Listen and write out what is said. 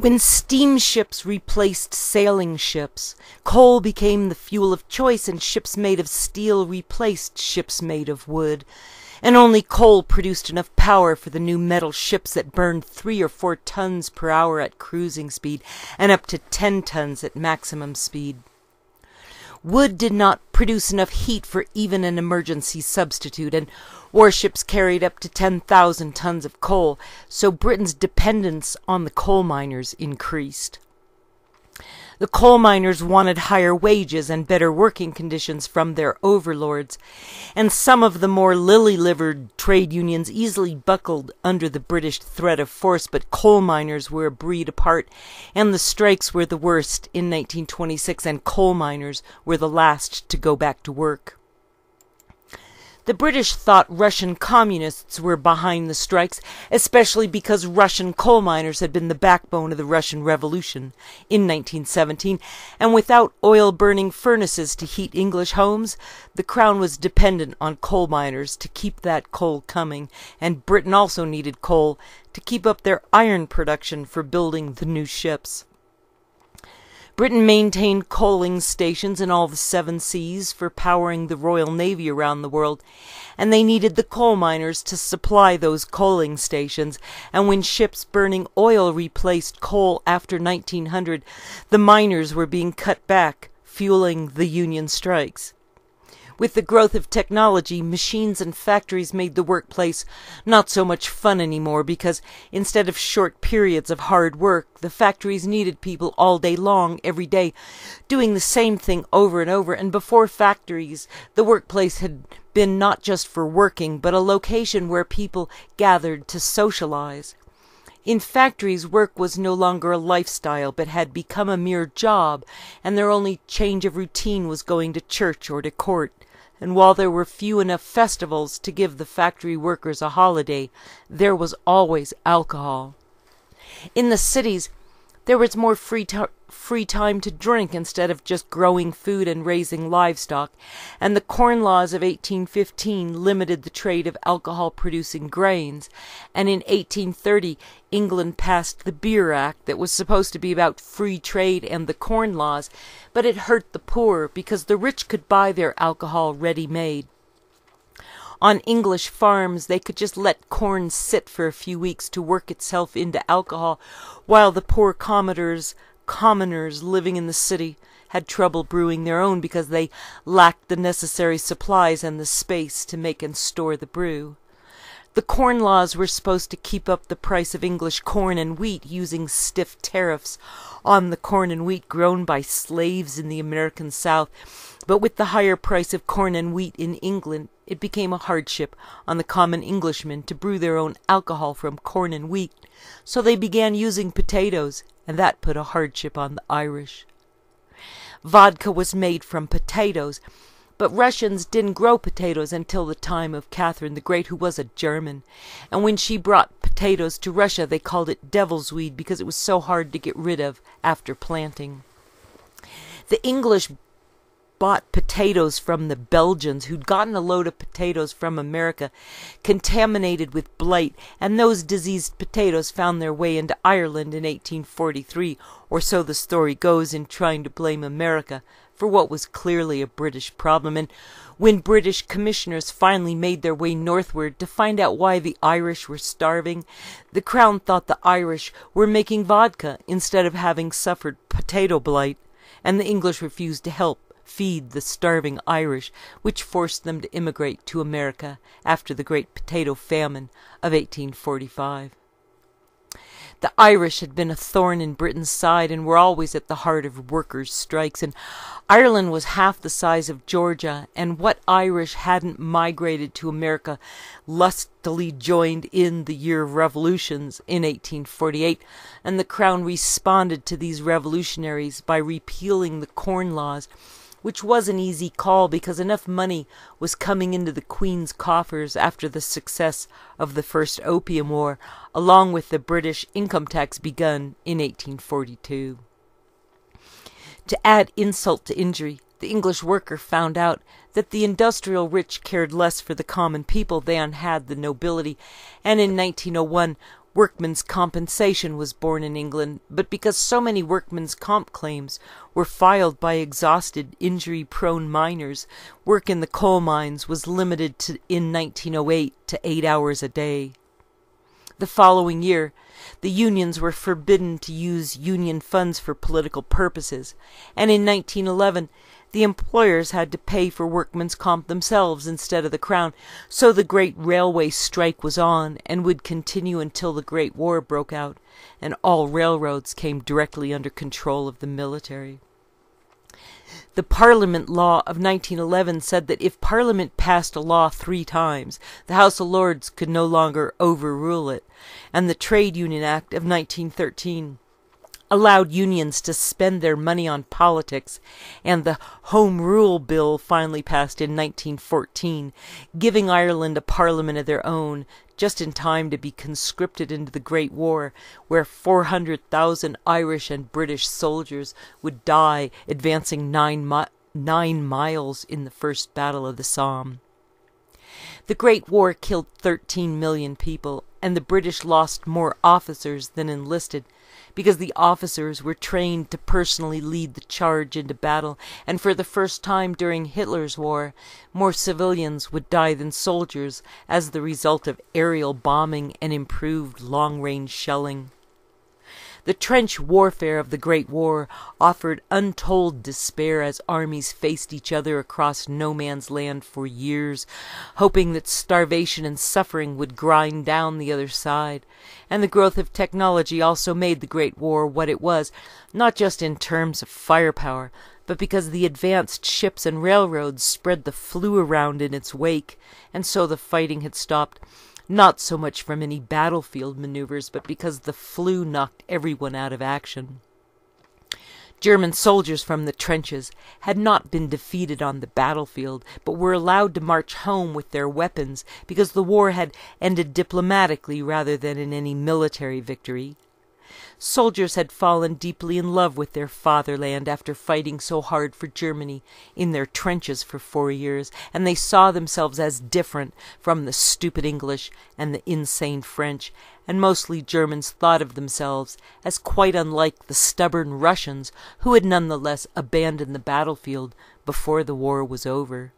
When steamships replaced sailing ships, coal became the fuel of choice and ships made of steel replaced ships made of wood, and only coal produced enough power for the new metal ships that burned three or four tons per hour at cruising speed and up to ten tons at maximum speed. Wood did not produce enough heat for even an emergency substitute, and warships carried up to 10,000 tons of coal, so Britain's dependence on the coal miners increased. The coal miners wanted higher wages and better working conditions from their overlords, and some of the more lily-livered trade unions easily buckled under the British threat of force, but coal miners were a breed apart, and the strikes were the worst in 1926, and coal miners were the last to go back to work. The British thought Russian communists were behind the strikes, especially because Russian coal miners had been the backbone of the Russian Revolution in 1917, and without oil-burning furnaces to heat English homes, the Crown was dependent on coal miners to keep that coal coming, and Britain also needed coal to keep up their iron production for building the new ships. Britain maintained coaling stations in all the seven seas for powering the Royal Navy around the world, and they needed the coal miners to supply those coaling stations, and when ships burning oil replaced coal after 1900, the miners were being cut back, fueling the Union strikes. With the growth of technology, machines and factories made the workplace not so much fun anymore because instead of short periods of hard work, the factories needed people all day long, every day, doing the same thing over and over. And before factories, the workplace had been not just for working, but a location where people gathered to socialize. In factories, work was no longer a lifestyle, but had become a mere job, and their only change of routine was going to church or to court and while there were few enough festivals to give the factory workers a holiday, there was always alcohol. In the cities, there was more free, free time to drink instead of just growing food and raising livestock, and the Corn Laws of 1815 limited the trade of alcohol producing grains, and in 1830 England passed the Beer Act that was supposed to be about free trade and the Corn Laws, but it hurt the poor because the rich could buy their alcohol ready made. On English farms they could just let corn sit for a few weeks to work itself into alcohol, while the poor commoners, commoners living in the city had trouble brewing their own because they lacked the necessary supplies and the space to make and store the brew. The Corn Laws were supposed to keep up the price of English corn and wheat using stiff tariffs on the corn and wheat grown by slaves in the American South, but with the higher price of corn and wheat in England it became a hardship on the common Englishmen to brew their own alcohol from corn and wheat, so they began using potatoes, and that put a hardship on the Irish. Vodka was made from potatoes, but Russians didn't grow potatoes until the time of Catherine the Great, who was a German, and when she brought potatoes to Russia they called it devil's weed because it was so hard to get rid of after planting. The English bought potatoes from the Belgians who'd gotten a load of potatoes from America contaminated with blight, and those diseased potatoes found their way into Ireland in 1843, or so the story goes in trying to blame America for what was clearly a British problem. And when British commissioners finally made their way northward to find out why the Irish were starving, the Crown thought the Irish were making vodka instead of having suffered potato blight, and the English refused to help feed the starving Irish, which forced them to immigrate to America after the great potato famine of 1845. The Irish had been a thorn in Britain's side and were always at the heart of workers' strikes, and Ireland was half the size of Georgia, and what Irish hadn't migrated to America lustily joined in the year of revolutions in 1848, and the Crown responded to these revolutionaries by repealing the Corn Laws which was an easy call because enough money was coming into the Queen's coffers after the success of the first Opium War, along with the British income tax begun in 1842. To add insult to injury, the English worker found out that the industrial rich cared less for the common people than had the nobility, and in 1901 Workmen's compensation was born in England, but because so many workmen's comp claims were filed by exhausted, injury prone miners, work in the coal mines was limited to, in 1908 to eight hours a day. The following year, the unions were forbidden to use union funds for political purposes, and in 1911 the employers had to pay for workmen's comp themselves instead of the Crown, so the great railway strike was on, and would continue until the Great War broke out, and all railroads came directly under control of the military. The Parliament Law of 1911 said that if Parliament passed a law three times, the House of Lords could no longer overrule it, and the Trade Union Act of 1913 allowed unions to spend their money on politics, and the Home Rule Bill finally passed in 1914, giving Ireland a parliament of their own, just in time to be conscripted into the Great War, where 400,000 Irish and British soldiers would die advancing nine, mi nine miles in the First Battle of the Somme. The Great War killed 13 million people, and the British lost more officers than enlisted, because the officers were trained to personally lead the charge into battle, and for the first time during Hitler's war, more civilians would die than soldiers as the result of aerial bombing and improved long-range shelling. The trench warfare of the Great War offered untold despair as armies faced each other across no man's land for years, hoping that starvation and suffering would grind down the other side. And the growth of technology also made the Great War what it was, not just in terms of firepower, but because the advanced ships and railroads spread the flu around in its wake, and so the fighting had stopped not so much from any battlefield maneuvers, but because the flu knocked everyone out of action. German soldiers from the trenches had not been defeated on the battlefield, but were allowed to march home with their weapons because the war had ended diplomatically rather than in any military victory. Soldiers had fallen deeply in love with their fatherland after fighting so hard for Germany in their trenches for four years, and they saw themselves as different from the stupid English and the insane French, and mostly Germans thought of themselves as quite unlike the stubborn Russians who had none the less abandoned the battlefield before the war was over.